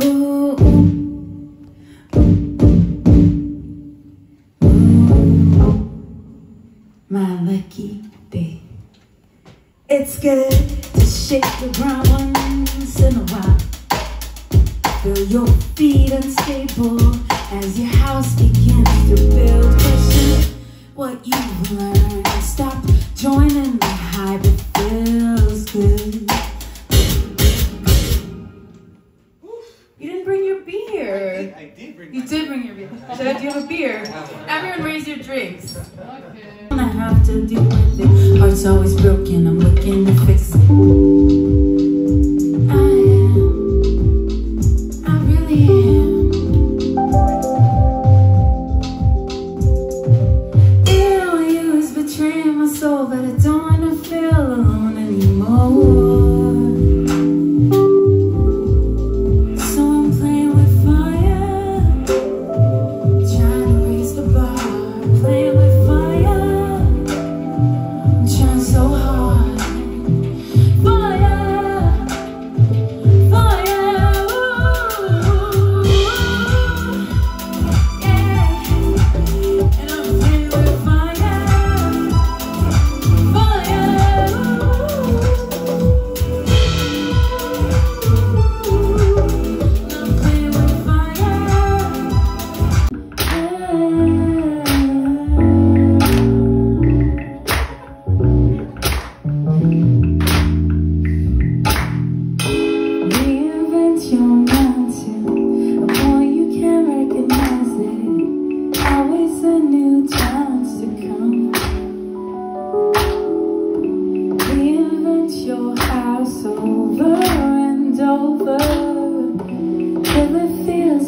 My lucky day. It's good to shake the ground once in a while. Feel your feet unstable as your house begins to build. Question what you've learned. Stop joining I did bring. You did bring your beer. Should I do you have a beer? Everyone, raise your drinks. Okay. I have to deal with it. Heart's always broken. I'm looking to fix it.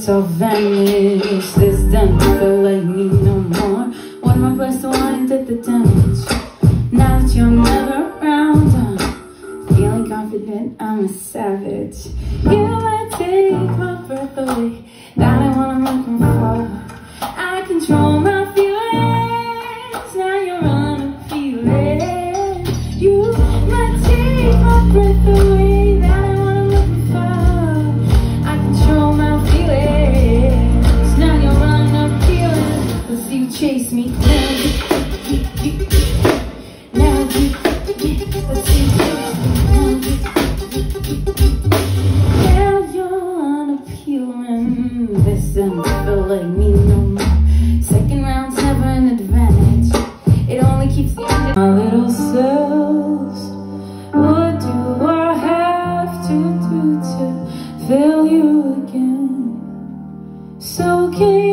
So vanish. This damn felt like me no more. When my best wine did the damage Now that you're never around I'm feeling confident, I'm a savage. You might take my breath away. That I wanna make him fall I control my So can